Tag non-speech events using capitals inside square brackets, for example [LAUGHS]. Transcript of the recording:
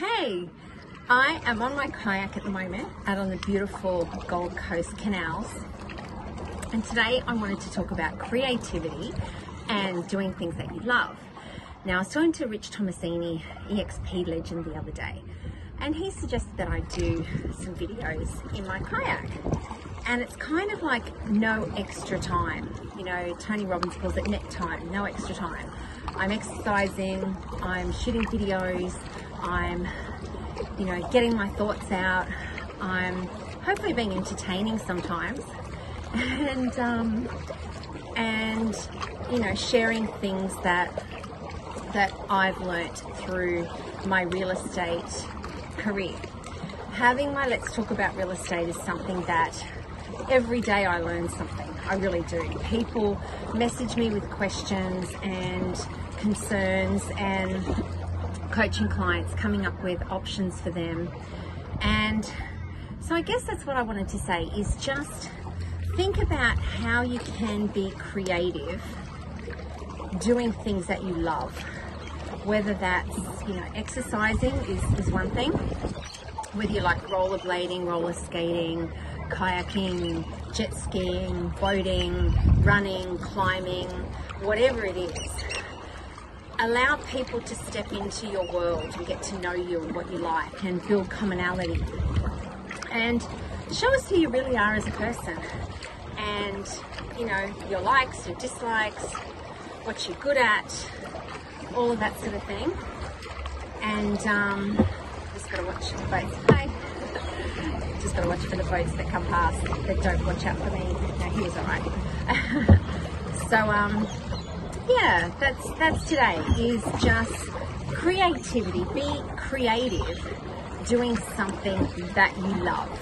Hey, I am on my kayak at the moment out on the beautiful Gold Coast canals. And today I wanted to talk about creativity and doing things that you love. Now, I was talking to Rich Tomasini, EXP legend, the other day, and he suggested that I do some videos in my kayak. And it's kind of like no extra time. You know, Tony Robbins calls it net time, no extra time. I'm exercising, I'm shooting videos, I'm, you know, getting my thoughts out. I'm hopefully being entertaining sometimes, [LAUGHS] and um, and you know, sharing things that that I've learnt through my real estate career. Having my Let's Talk About Real Estate is something that every day I learn something. I really do. People message me with questions and concerns and coaching clients, coming up with options for them. And so I guess that's what I wanted to say is just think about how you can be creative doing things that you love. Whether that's, you know, exercising is, is one thing, whether you like rollerblading, roller skating, kayaking, jet skiing, boating, running, climbing, whatever it is allow people to step into your world and get to know you and what you like and build commonality. And show us who you really are as a person and you know your likes your dislikes what you're good at all of that sort of thing. And um, just gotta watch the boats hi. [LAUGHS] Just gotta watch for the boats that come past that don't watch out for me. No he was all right. [LAUGHS] So um yeah, that's that's today. Is just creativity. Be creative, doing something that you love.